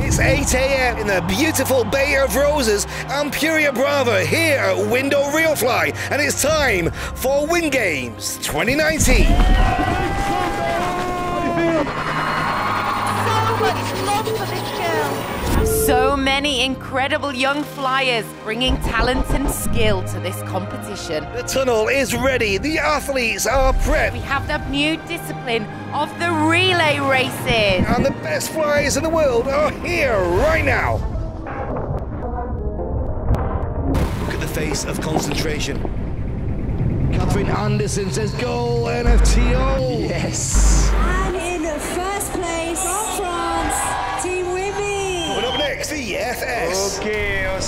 It's 8 a.m. in the beautiful Bay of Roses. Empuriabrava here at Windoor Realfly, and it's time for Wind Games 2019. So much love for this girl. So many incredible young flyers bringing talent and skill to this competition. The tunnel is ready, the athletes are prepped, We have the new discipline of the relay races. and the best flyers in the world are here right now. Look at the face of concentration. Catherine Anderson says goal, NFTO.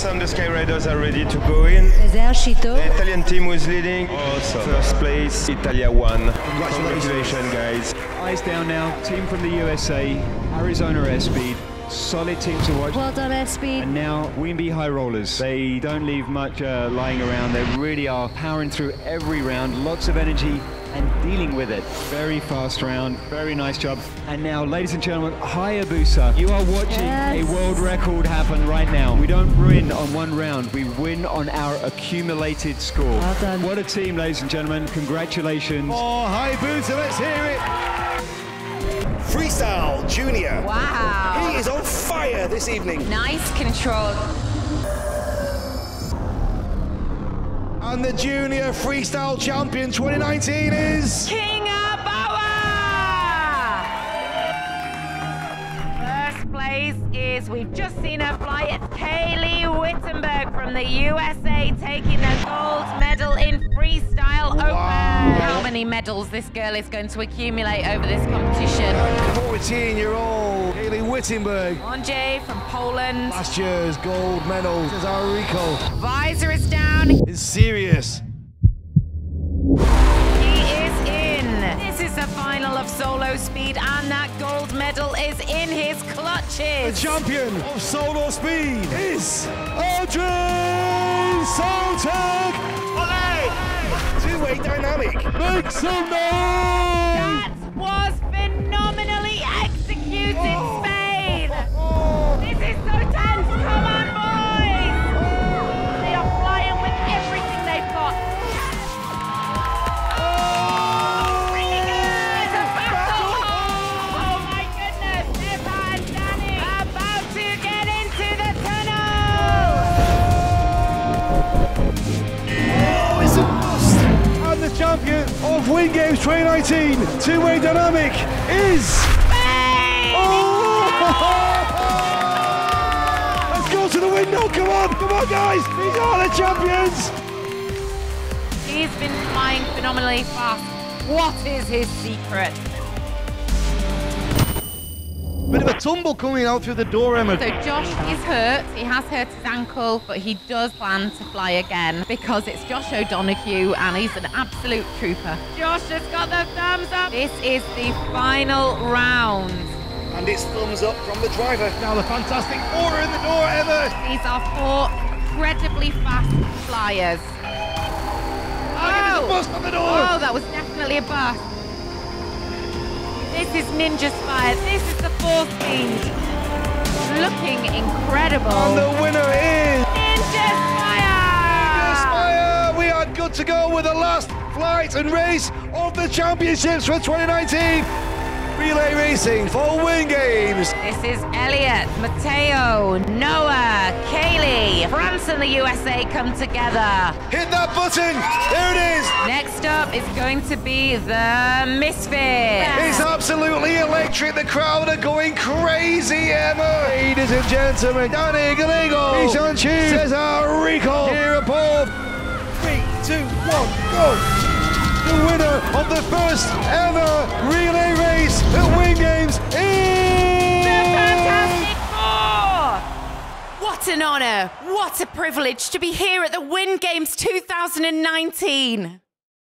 Awesome. The Skyriders are ready to go in. Esercito. The Italian team was leading. Awesome. First place, Italia won. Congratulations, guys. Eyes down now. Team from the USA, Arizona Airspeed. Solid team to watch. Well done, Airspeed. And now Wimby High Rollers. They don't leave much uh, lying around. They really are powering through every round. Lots of energy and dealing with it. Very fast round. Very nice job. And now, ladies and gentlemen, Hayabusa, you are watching Yes. a world record happen right now. We don't win on one round. We win on our accumulated score. Well done. What a team, ladies and gentlemen. Congratulations. Oh, hi, Booter, let's hear it. Freestyle Junior. Wow. He is on fire this evening. Nice control. And the Junior Freestyle Champion 2019 is. King Abawa! First place is, we've just seen her fly, it's Kaylee Wittenberg from the USA taking the gold many medals this girl is going to accumulate over this competition? 14 year old Haley Wittenberg. Onje from Poland. Last year's gold medal. Cesaro Rico Visor is down. is serious. He is in. This is the final of solo speed, and that gold medal is in his clutches. The champion of solo speed is Audrey Soltag. Two-way dynamic. Make some noise! Champion of Wind Games 2019, two-way dynamic, is. Oh! Let's go to the window. Come on, come on, guys. These are the champions. He's been flying phenomenally fast. What is his secret? Bit of a tumble coming out through the door, Emma. So Josh is hurt. He has hurt his ankle, but he does plan to fly again because it's Josh O'Donoghue and he's an absolute trooper. Josh has got the thumbs up. This is the final round. And it's thumbs up from the driver. Now the fantastic order in the door, Emma. These are four incredibly fast flyers. There's a oh. bust on the door. Oh, that was definitely a bust. This is Ninja Spire. This is the fourth speed. Looking incredible. And the winner is. Ninja Spire! Spire. We are good to go with the last flight and race of the championships for 2019. Relay racing for Wind Games. This is Elliot, Matteo, Noah, Kaylee. France and the USA come together. Hit that button. There it is. Next up is going to be the Misfit. It's absolutely electric. The crowd are going crazy, Emma. Ladies and gentlemen, Danny Gallego, Ishan Chu, Cesar Rico, here above. Three, two, one, go. The winner of the first ever relay race at Wind Games is. Fantastic Four! What an honour, what a privilege to be here at the Wind Games 2019.